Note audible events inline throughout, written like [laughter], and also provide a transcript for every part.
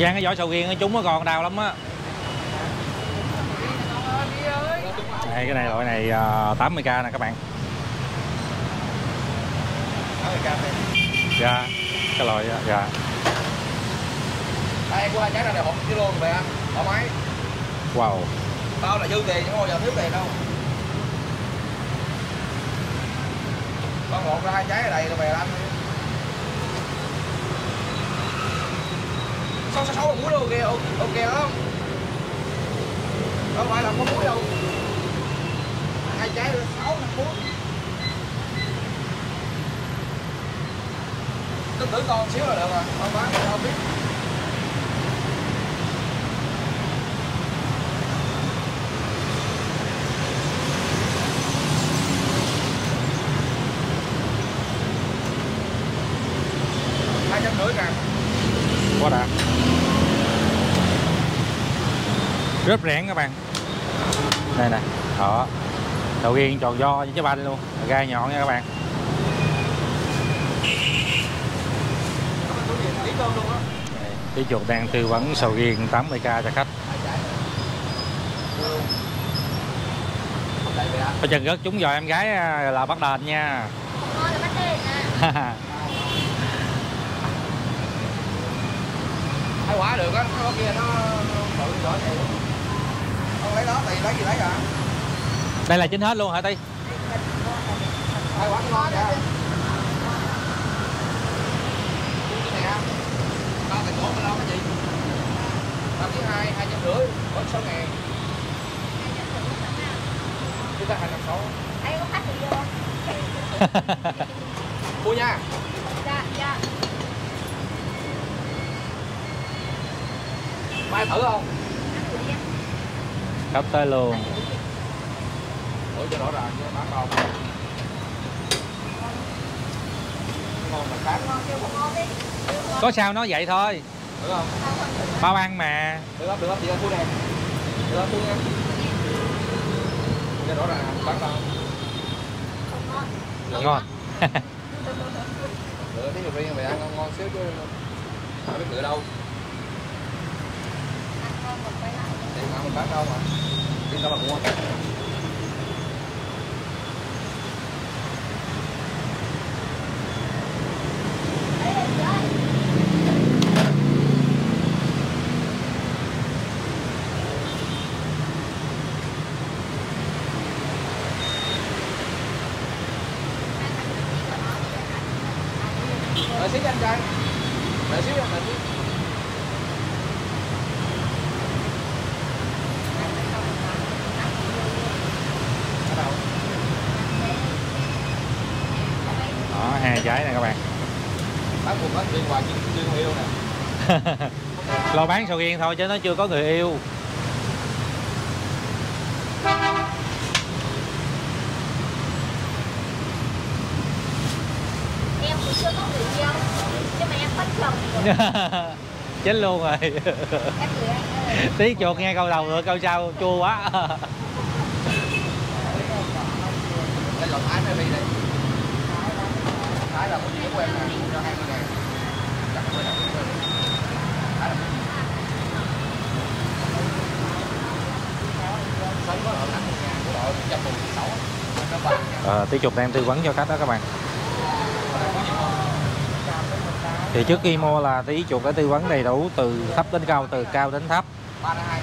Giang cái vỏ sầu riêng chúng nó còn đau lắm á. Đây cái này loại này uh, 80k nè các bạn. dạ cái loại dạ. Đây của hai trái này là hộp kilo rồi về ăn thoải mái. Wow. Tao là dư tiền chứ không bao giờ thiếu tiền đâu. Con một ra hai trái ở đây rồi về ăn sáu sáu sáu mũi đâu đâu ok ok không? đâu phải là có mũi đâu. Hai trái là sáu, năm mũi cứ tưởng con xíu là được rồi. Không bán thì không biết hai trăm rưỡi ngàn quá đã rất rẻ các bạn. Đây nè, đó. Đầu riêng tròn do như cái banh luôn, gai nhọn nha các bạn. Cái chuột đang tư vấn sầu riêng 80k cho khách. Đây phải chừng rất chúng giò em gái à, là bắt đền nha. Ngon quá quả được á, nó kia nó bự rõ vậy không lấy gì lấy à đây là chín hết luôn hả cái cái tao chỉ hai hai trăm rưỡi có sáu ngàn chúng ta hai trăm sáu anh có khách thì vô mua nha dạ dạ mai thử không ăn thử đi em. Khách tới luôn. Cho rõ ràng chứ bán ngon ngon ngon có sao nó vậy thôi. Được không? Bao ăn mà. Được không được không? Chị ơi phu nè. Được không phu nha. Cho rõ ràng bán đâu? Không ngon. Ngon Được, về ăn ngon, ngon xíu chứ Không biết cửa đâu ăn ngon một cái lại Tiền ăn mình bán đâu mà. Đi đâu mà mua là gì đấy Đợi xíu cho anh trai Đợi xíu đợi xíu Ở đâu? đó hai trái nè các bạn. Bán buồn bán hoài chuyện người yêu nè. [laughs] Lo bán sầu riêng thôi chứ nó chưa có người yêu. Em cũng chưa có người yêu nhưng mà em bắt chồng rồi [laughs] chết luôn rồi. Tí chuột nghe câu đầu rồi câu sau chua quá. Đây là Thái này đi đây Thái là một chiếc của em nè Cho 20 ngàn Chắc là quên đâu Thái là một Sống có ở 50 ngàn của đội 116 Nó vàng nha. Ờ, tí chuột đang tư vấn cho khách đó các bạn. Thì trước khi mua là tí chuột đã tư vấn đầy đủ từ thấp đến cao từ cao đến thấp. 32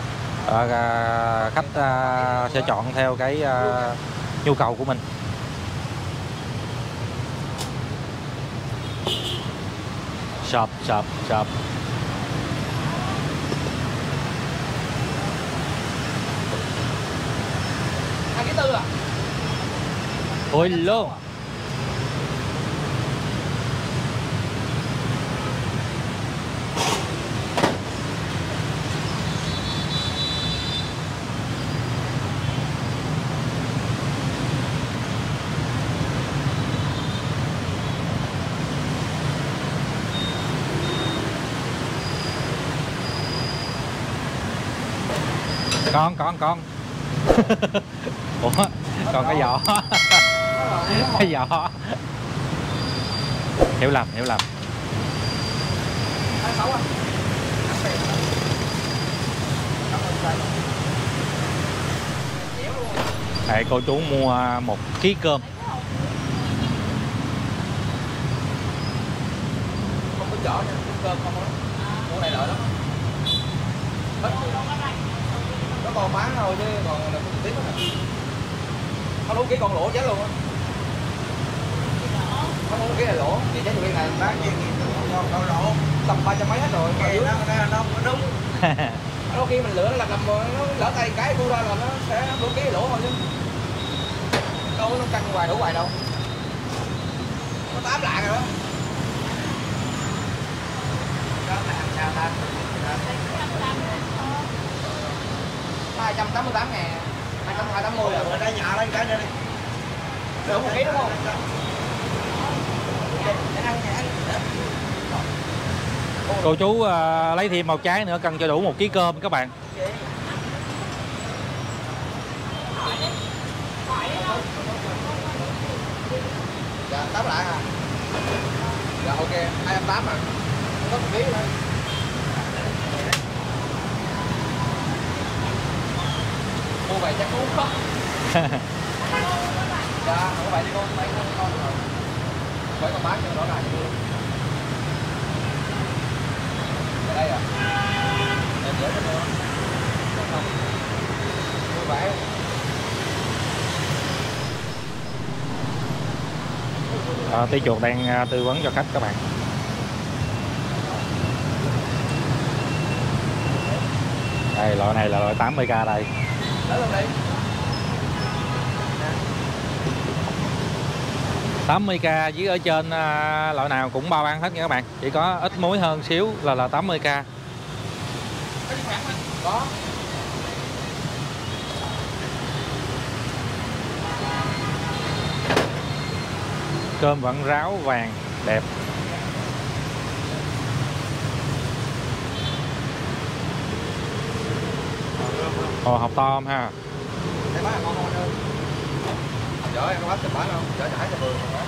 à, khách à, sẽ chọn theo cái à, nhu cầu của mình shop shop shop hai ký tư à ôi luôn con con con. [laughs] Ủa còn cái giỏ. [laughs] Cái giỏ. Hiểu lầm hiểu lầm. Đấy, cô chú mua một ký cơm. Không có chợ cơm không bán thôi chứ còn là không biết nữa không đúng cái con lỗ chết luôn á. Không đúng cái này lỗ. Thì sầu riêng này bán gì con con lỗ. Tầm ba trăm mấy hết rồi. Mà dưới nó nó đúng. [laughs] Đôi khi mình lựa nó là cầm nó lỡ tay cái bu ra là nó sẽ đúng cái lỗ thôi chứ. Đâu có nó căng hoài đủ hoài đâu. Nó tám lạng rồi đó. Tám lạng sao ta hai trăm tám mươi tám ngàn. hai trăm hai tám mươi là đây nhà đây cái đây đi. Được một ký đúng không? Cô chú à, lấy thêm một trái nữa cần cho đủ một ký cơm các bạn. Dạ lạng à. Dạ ok hai trăm tám à. Không có một ký nữa vậy chắc cũng không? [laughs] Dạ không vậy đi con mấy con con rồi. Mấy con bán cho rõ ràng luôn ở đây à em dễ nữa không. Mua vậy à, tí chuột đang à, tư vấn cho khách các bạn. Đây loại này là loại 80k đây 80k với ở trên à, loại nào cũng bao ăn hết nha các bạn. Chỉ có ít muối hơn xíu là là 80k có cơm vẫn ráo vàng đẹp. Ồ học to không ha? Để bán ngon ngon hơn. Dở em có bán cho bán không? Dở chải cho vườn mà.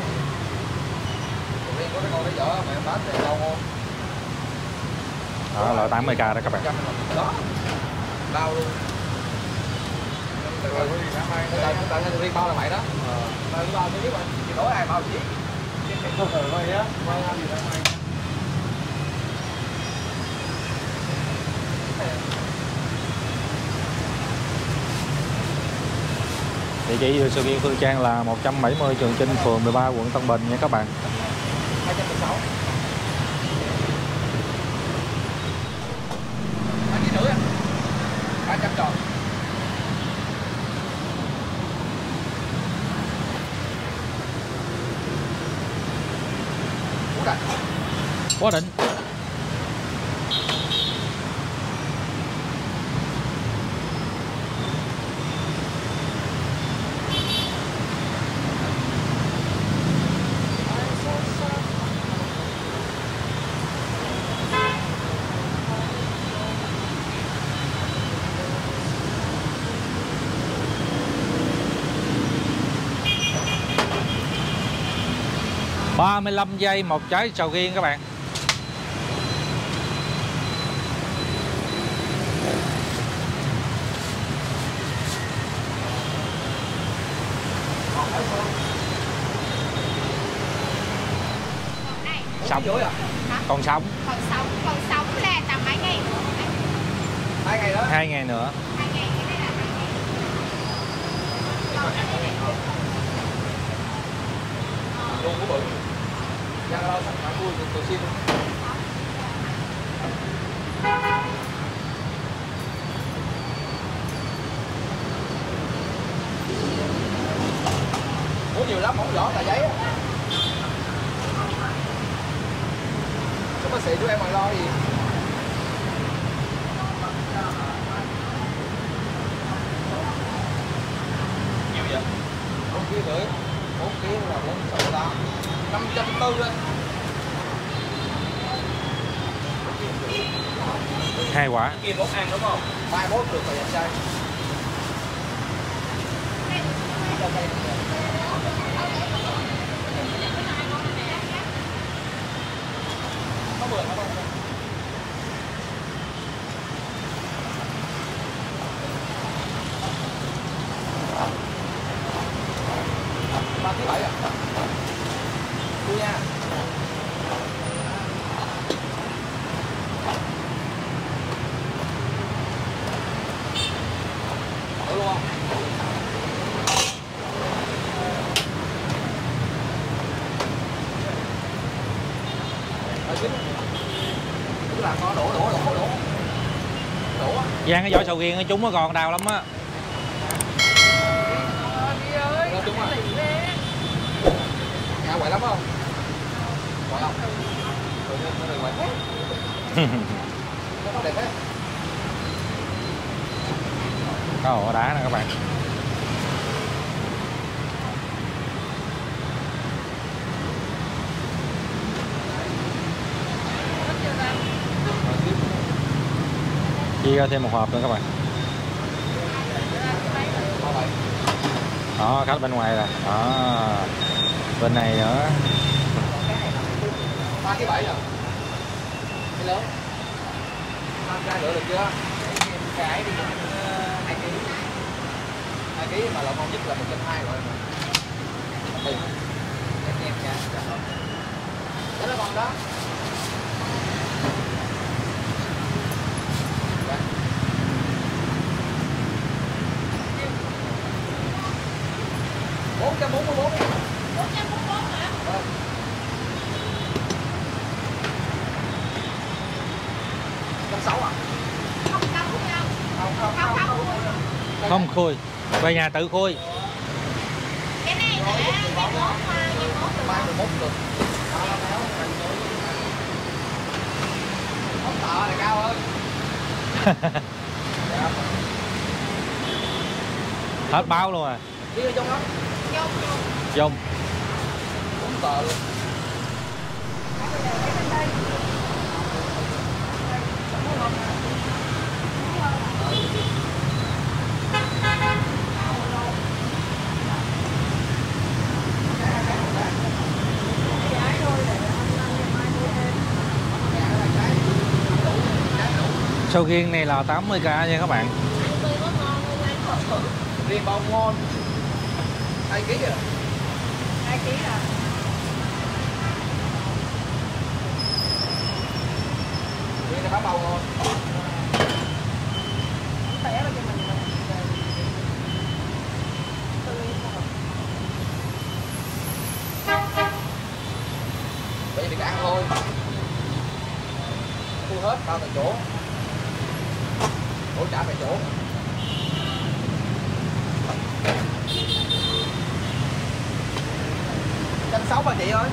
Tụi riêng có cái con đấy dở mà em bán thì ngon ngon. Đó loại 80k đó các bạn. đó. Bao luôn. Tại tại tụi riêng bao là vậy đó. Tại bao tôi biết rồi. Thì đổi ai bao chỉ. Không phải vậy á bao gì đó mày Địa chỉ sự kiện Phương Trang là 170 Trường Chinh, phường 13, quận Tân Bình nha các bạn. 216. quá định 35 giây một trái sầu riêng các bạn. Sống còn sống. Còn sống còn sống là tầm mấy ngày nữa hai ngày nữa. Hai ngày nữa. Hai ngày cái đấy là hai ngày. Luôn của bự Ra đâu sẵn sàng vui từ xin. Muốn nhiều lắm, không rõ tờ giấy á. Các bác sĩ của em mà lo gì Nhiều vậy? 4 kg rưỡi 4 kg đó 4 sáu tám 540 á hai quả kia bốn ăn đúng không? 31 được rồi anh trai Giang cái vỏ sầu riêng nó trúng nó còn đau lắm á Nhà quậy lắm không? Quậy không? Đẹp á có ổ đá nè các bạn. Chia ra thêm một hộp nữa các bạn. Đó, khách bên ngoài rồi. Đó. Bên này nữa. Ba cái bảy à? rồi cái lớn năm ra nữa được chưa? Cái đi hai ký. Hai ký mà loại ngon nhất là một trăm hai rồi. Tiền em em nha đó là con đó. Dạ. bốn trăm bốn mươi bốn Vâng. trăm sáu à không không không Không khui Về nhà tự khui mai mười mốt được không tờ này cao hơn. [laughs] Hết báo luôn à? Trong đó. Dung bốn tờ luôn Sầu riêng này là 80k nha các bạn. Riêng bao ngon. Hai ký rồi riêng này bán bao ngon. Bây giờ thì ăn thôi. Thu hết bao tại chỗ hỗ trả tại chỗ. Trăm sáu bà chị ơi.